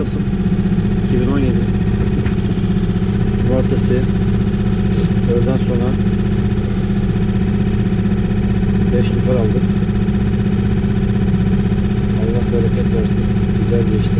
Kasım 2017 Cumartesi öğleden sonra 5 lüfer aldık. Allah bereket versin. Güzel geçti.